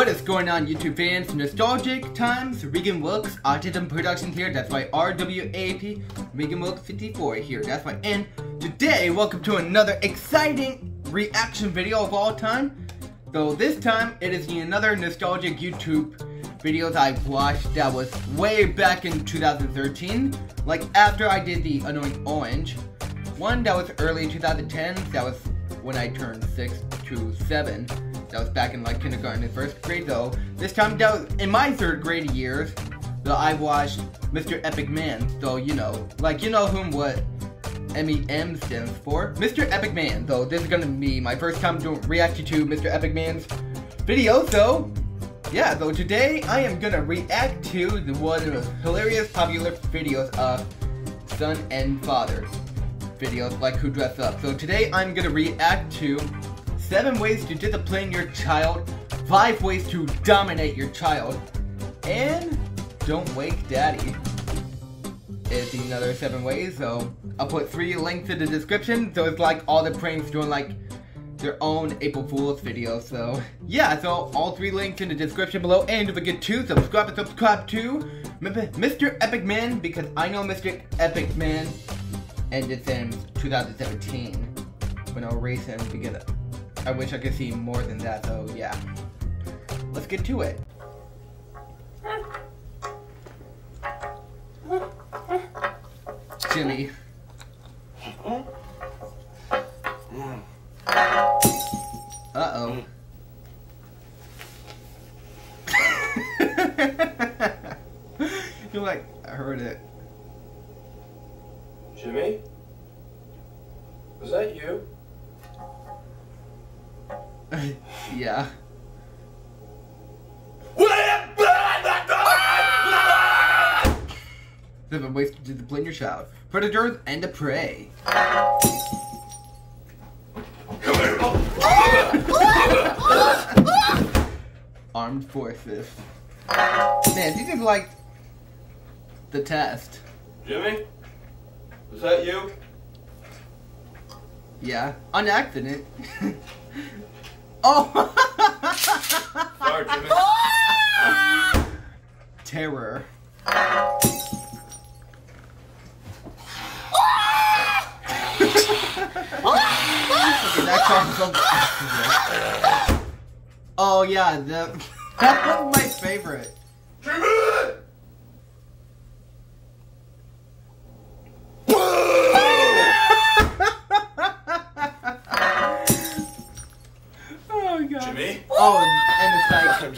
What is going on YouTube fans? Nostalgic Times, Regan Wilks, Autism Productions here, that's why RWAP, Regan Wilks 54 here, that's why, and today, welcome to another exciting reaction video of all time. So this time, it is another nostalgic YouTube videos I watched that was way back in 2013, like after I did the Annoying Orange. One that was early 2010, that was when I turned 6 to 7. That was back in like kindergarten and first grade though. This time that was in my third grade years that I watched Mr. Epic Man. So you know, like you know whom what MEM stands for. Mr. Epic Man, though this is gonna be my first time doing reacting to Mr. Epic Man's video, so yeah, so today I am gonna react to the one of the most hilarious popular videos of son and father videos like who dress up. So today I'm gonna react to 7 ways to discipline your child, 5 ways to dominate your child, and don't wake daddy is another 7 ways, so I'll put 3 links in the description, so it's like all the pranks doing like their own April Fool's videos, so yeah, so all 3 links in the description below, and don't forget to subscribe and subscribe to Mr. Epic Man, because I know Mr. Epic Man ended in 2017 but I'll no reason, because I wish I could see more than that, though, yeah. Let's get to it. Jimmy. Uh-oh. You're like, I heard it. Jimmy? Was that you? yeah. Seven ways to discipline your child. Predators and the prey. Armed forces. Man, these are like the test. Jimmy? Was that you? Yeah, on accident. oh! Sorry, Jimmy. Ah! Terror. okay, that comes ah! Oh yeah, the, that was my favorite.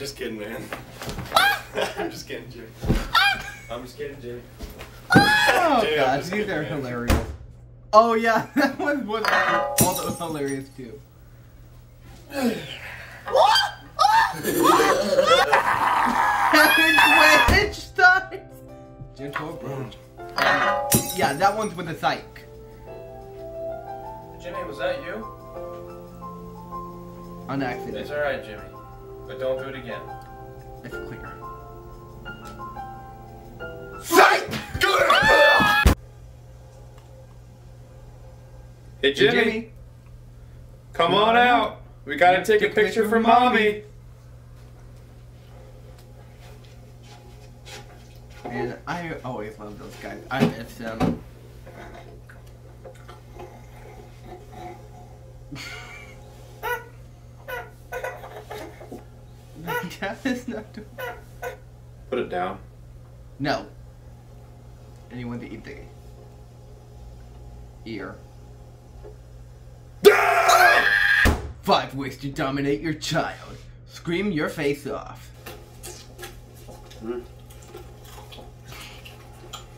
Just kidding, man. Ah! I'm just kidding, Jimmy. Ah! I'm just kidding, Jimmy. Oh ah! Jimmy, god, just these kidding, are man. hilarious. Oh yeah, that one was also hilarious too. Which starts gentle approach. Yeah, that one's with the psych. Jimmy, was that you? On accident. It's alright, Jimmy. But don't do it again. It's clear. Hey, Jimmy. Jimmy. come on out. We gotta take a picture for mommy. And I always love those guys. I miss them. Is not doing. Put it down. No. Anyone to eat the ear. Five ways to dominate your child. Scream your face off. Mm-hmm.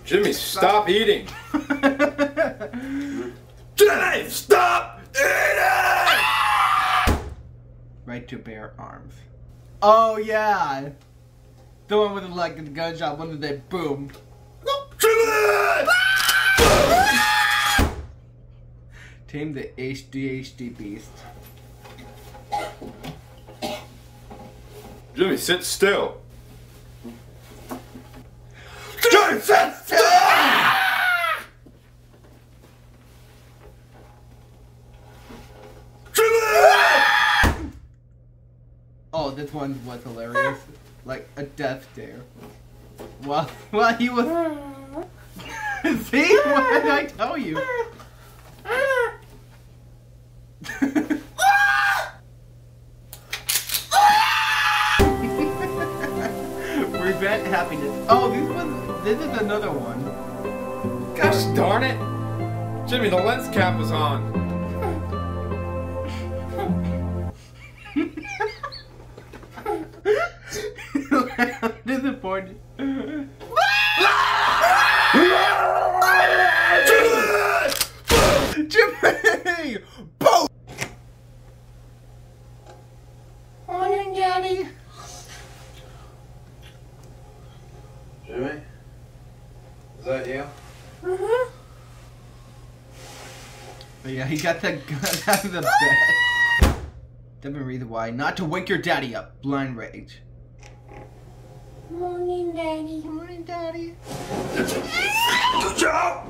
Jimmy, stop eating. Jimmy, stop eating! right to bare arms. Oh yeah. The one with the like the gunshot, one of they boom. Tame the ADHD beast. Jimmy, sit still. Jimmy, sit still! Oh, this this one was hilarious. Like a death stare. Well, well, he was. See, what did I tell you? Prevent happiness. Oh, this was. This is another one. Gosh darn it! Jimmy, the lens cap was on. I'm disappointed. Jimmy! Boom! Morning, Daddy. Jimmy? Is that you? But yeah, he got that gun out of the bed. Different reason why. Not to wake your daddy up. Blind rage. Morning, Daddy. Morning, daddy. Good job!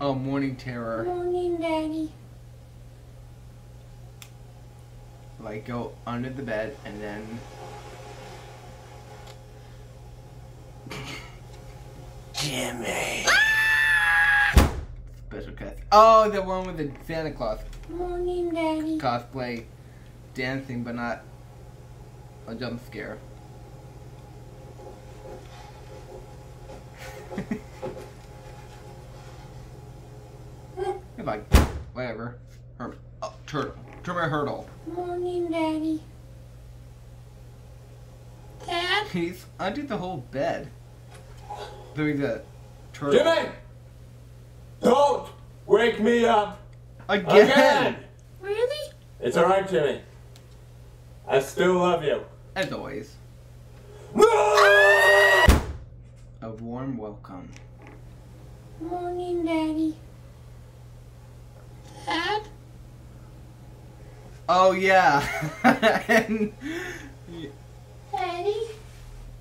oh, morning terror. Morning, Daddy. Like, go under the bed and then. Jimmy. Special cast. Oh, the one with the Santa Claus Morning, Daddy. cosplay dancing, but not a jump scare. You're like, whatever. Her, oh, turtle. Turtle hurdle. Morning, Daddy. Dad? He's under the whole bed. Doing the turtle. Jimmy! Don't wake me up Again! again! Really? It's alright, Jimmy. I still love you. As always, No! a warm welcome. Morning, Daddy. Dad? Oh, yeah. and Daddy?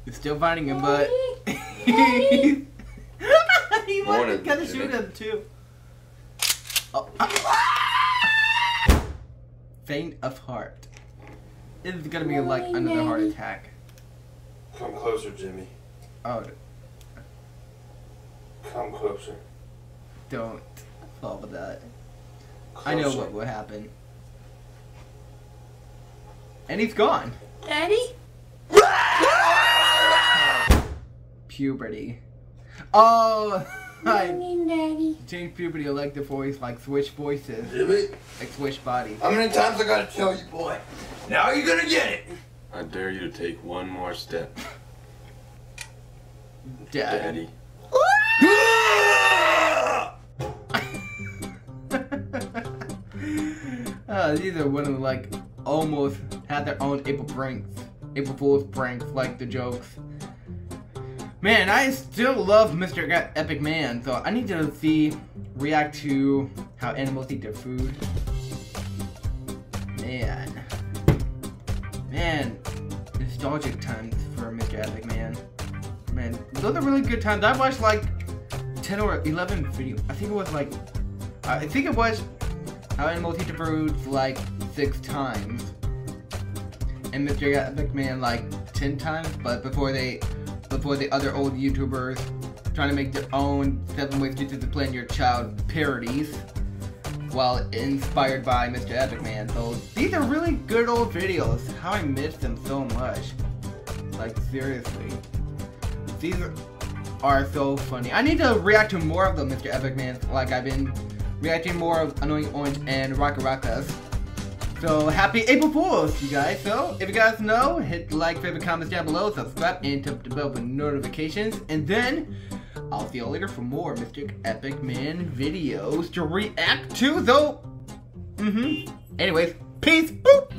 you're still finding him, but. Daddy? he wanted Morning, to kind of shoot him, too. Oh. Faint of heart. It's gonna be like Morning, another heart attack. Come closer, Jimmy. Oh, Come closer. don't fall with that. I know Closer. what will happen. And he's gone. Daddy? Puberty. Oh, I Morning, Daddy. changed puberty to like voice, like switch voices, Jimmy, like switch bodies. how many times I gotta tell you, boy? Now you're gonna get it. I dare you to take one more step, Dad. Daddy. uh, these are one of like almost had their own April pranks, April Fool's pranks, like the jokes. Man, I still love Mr. Epic Man, so I need to see react to how animals eat their food. Man, man, nostalgic times for Mr. Epic Man. Man, those are really good times. I watched like 10 or 11 videos. I think it was like, I think it was how animals eat their food like six times. And Mr. Epic Man like 10 times, but before they, before the other old YouTubers trying to make their own seven ways to discipline your child parodies while inspired by Mr. Epic Man. So these are really good old videos. How I miss them so much. Like seriously. These are, so funny. I need to react to more of them, Mr. Epic Man. Like I've been reacting more of Annoying Orange and Rocka Rockas. So happy April Fools, you guys. So if you guys know, hit the like, favorite, comments down below, subscribe, and tap the bell for notifications. And then I'll see you later for more Mr. Epic Man videos to react to. Though, mm-hmm. Anyways, peace. Boop.